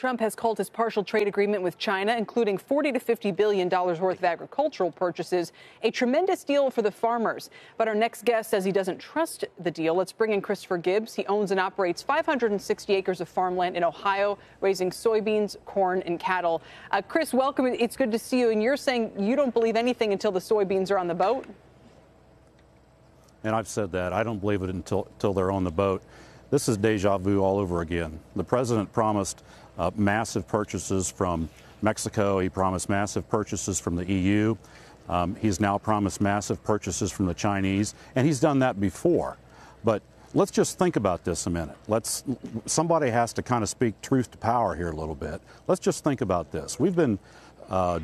Trump has called his partial trade agreement with China, including 40 to 50 billion dollars worth of agricultural purchases, a tremendous deal for the farmers. But our next guest says he doesn't trust the deal. Let's bring in Christopher Gibbs. He owns and operates 560 acres of farmland in Ohio, raising soybeans, corn, and cattle. Uh, Chris, welcome. It's good to see you. And you're saying you don't believe anything until the soybeans are on the boat. And I've said that. I don't believe it until, until they're on the boat. This is deja vu all over again. The president promised uh, massive purchases from Mexico. He promised massive purchases from the EU. Um, he's now promised massive purchases from the Chinese, and he's done that before. But let's just think about this a minute. Let's somebody has to kind of speak truth to power here a little bit. Let's just think about this. We've been uh,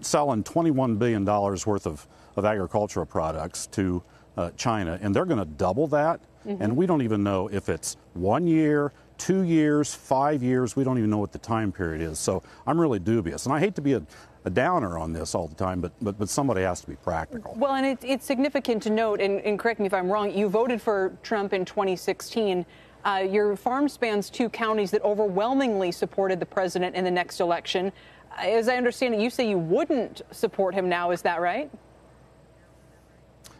selling 21 billion dollars worth of, of agricultural products to uh, China, and they're going to double that. Mm-hmm. And we don't even know if it's one year, two years, five years. We don't even know what the time period is. So I'm really dubious. And I hate to be a, a downer on this all the time, but, but, but somebody has to be practical. Well, and it, it's significant to note, and, and, correct me if I'm wrong, you voted for Trump in 2016. Uh, your farm spans two counties that overwhelmingly supported the president in the next election. As I understand it, you say you wouldn't support him now. Is that right?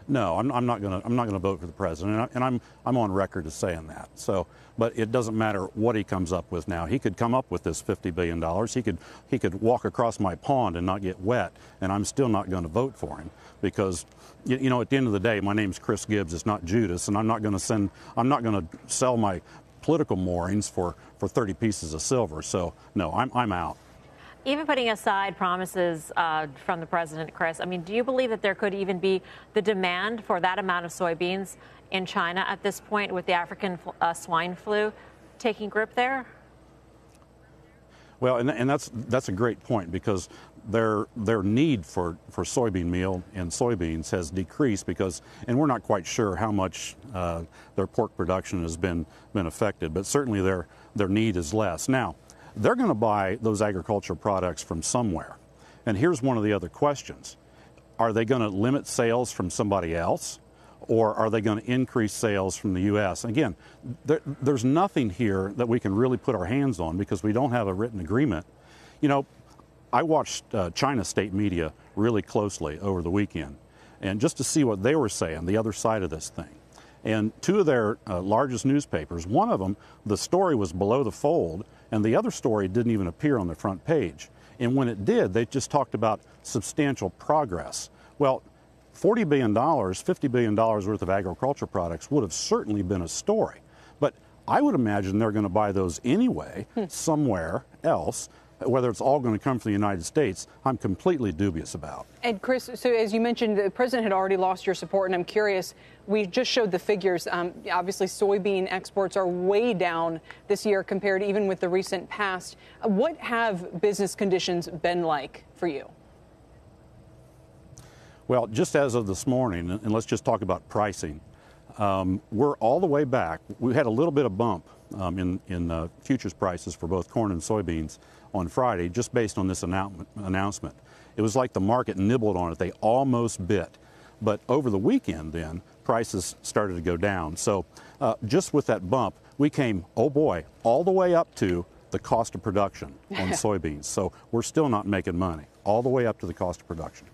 No, I'm, I'm not going to. I'm not going to vote for the president, and I'm I'm on record as saying that. So, but it doesn't matter what he comes up with now. He could come up with this 50 billion dollars. He could he could walk across my pond and not get wet, and I'm still not going to vote for him because, you, you know, at the end of the day, my name's Chris Gibbs. It's not Judas, and I'm not going to send. I'm not going to sell my political moorings for for 30 pieces of silver. So, no, I'm I'm out even putting aside promises uh, from the president, Chris, I mean, do you believe that there could even be the demand for that amount of soybeans in China at this point with the African uh, swine flu taking grip there? Well, and, and that's that's a great point because their their need for, for soybean meal and soybeans has decreased because, and we're not quite sure how much uh, their pork production has been been affected, but certainly their their need is less now they're going to buy those agricultural products from somewhere. And here's one of the other questions Are they going to limit sales from somebody else? Or are they going to increase sales from the U.S.? Again, there, there's nothing here that we can really put our hands on because we don't have a written agreement. You know, I watched uh, China state media really closely over the weekend, and just to see what they were saying, the other side of this thing. And two of their uh, largest newspapers, one of them, the story was below the fold, and the other story didn't even appear on the front page. And when it did, they just talked about substantial progress. Well, $40 billion, $50 billion worth of agriculture products would have certainly been a story. But I would imagine they're going to buy those anyway hmm. somewhere else whether it's all going to come from the United States, I'm completely dubious about. And Chris, so as you mentioned, the president had already lost your support, and I'm curious. We just showed the figures. Um, obviously, soybean exports are way down this year compared even with the recent past. What have business conditions been like for you? Well, just as of this morning, and let's just talk about pricing. Um, we're all the way back. We had a little bit of bump um, in, in uh, futures prices for both corn and soybeans on Friday just based on this announcement. It was like the market nibbled on it. They almost bit. But over the weekend, then, prices started to go down. So uh, just with that bump, we came, oh boy, all the way up to the cost of production on soybeans. So we're still not making money, all the way up to the cost of production.